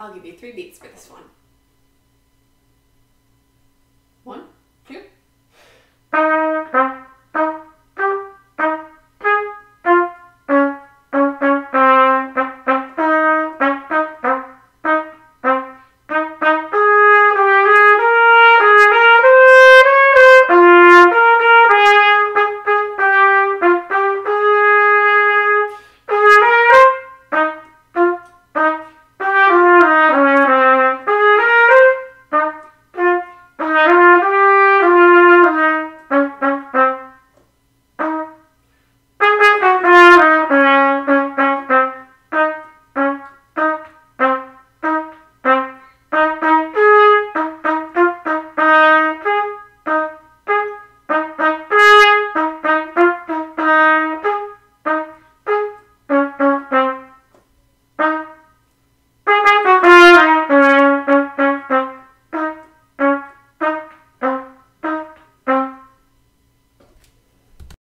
I'll give you three beats for this one.